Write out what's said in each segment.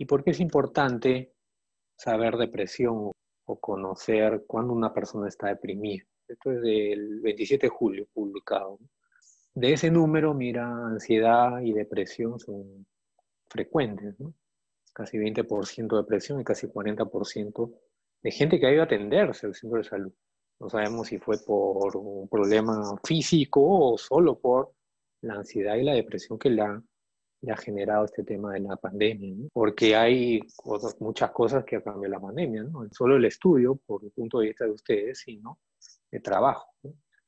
¿Y por qué es importante saber depresión o conocer cuando una persona está deprimida? Esto es del 27 de julio publicado. De ese número, mira, ansiedad y depresión son frecuentes. Casi 20% de depresión y casi 40% de gente que ha ido a atenderse al centro de salud. No sabemos si fue por un problema físico o solo por la ansiedad y la depresión que le ha, ha generado este tema de la pandemia, porque hay muchas cosas que ha cambiado la pandemia, no solo el estudio, por el punto de vista de ustedes, sino el trabajo.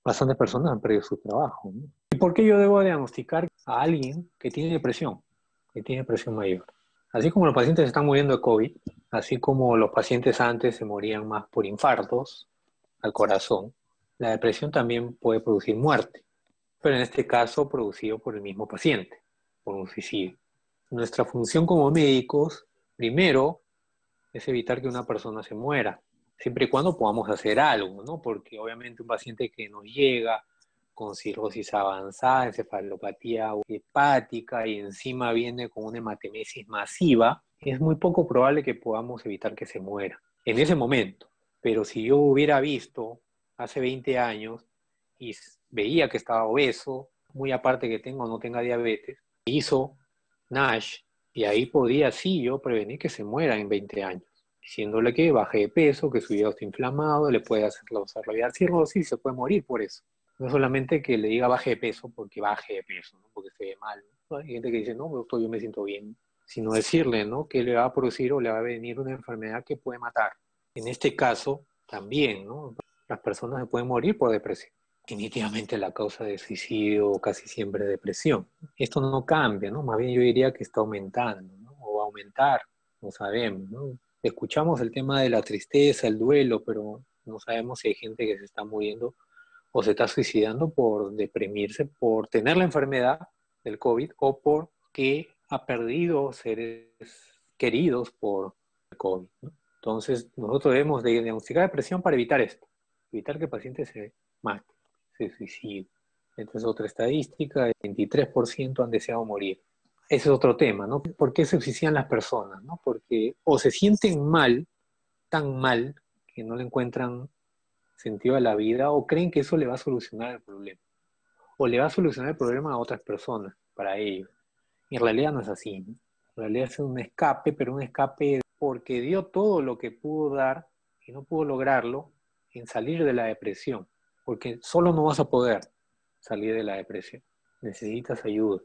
Bastantes personas han perdido su trabajo. ¿Y por qué yo debo diagnosticar a alguien que tiene depresión, que tiene depresión mayor? Así como los pacientes están muriendo de COVID, así como los pacientes antes se morían más por infartos al corazón, la depresión también puede producir muerte, pero en este caso producido por el mismo paciente, por un suicidio. Nuestra función como médicos, primero, es evitar que una persona se muera, siempre y cuando podamos hacer algo, ¿no? Porque obviamente un paciente que nos llega con cirrosis avanzada, encefalopatía hepática y encima viene con una hematemesis masiva, es muy poco probable que podamos evitar que se muera en ese momento. Pero si yo hubiera visto hace 20 años y veía que estaba obeso, muy aparte que tengo o no tenga diabetes, hizo NASH y ahí podía sí yo prevenir que se muera en 20 años, diciéndole que baje de peso, que su hígado está inflamado, le puede hacer desarrollar cirrosis se puede morir por eso. No solamente que le diga baje de peso porque baje de peso, porque se ve mal. Hay gente que dice, no, doctor, yo me siento bien. Sino decirle ¿no? que le va a producir o le va a venir una enfermedad que puede matar. En este caso, también, ¿no? Las personas se pueden morir por depresión. Definitivamente la causa de suicidio casi siempre es depresión. Esto no cambia, ¿no? Más bien yo diría que está aumentando. O va a aumentar, no sabemos. Escuchamos el tema de la tristeza, el duelo, pero no sabemos si hay gente que se está muriendo o se está suicidando por deprimirse, por tener la enfermedad del COVID o porque ha perdido seres queridos por el COVID. Entonces, nosotros debemos de diagnosticar depresión para evitar esto, evitar que el paciente se mate, se suicide. Entonces, otra estadística, el 23% han deseado morir. Ese es otro tema, ¿no? ¿Por qué se suicidan las personas? ¿no? Porque o se sienten mal, tan mal, que no le encuentran sentido a la vida o creen que eso le va a solucionar el problema. O le va a solucionar el problema a otras personas, para ellos. Y en realidad no es así. En realidad es un escape, pero un escape porque dio todo lo que pudo dar y no pudo lograrlo en salir de la depresión. Porque solo no vas a poder salir de la depresión. Necesitas ayuda.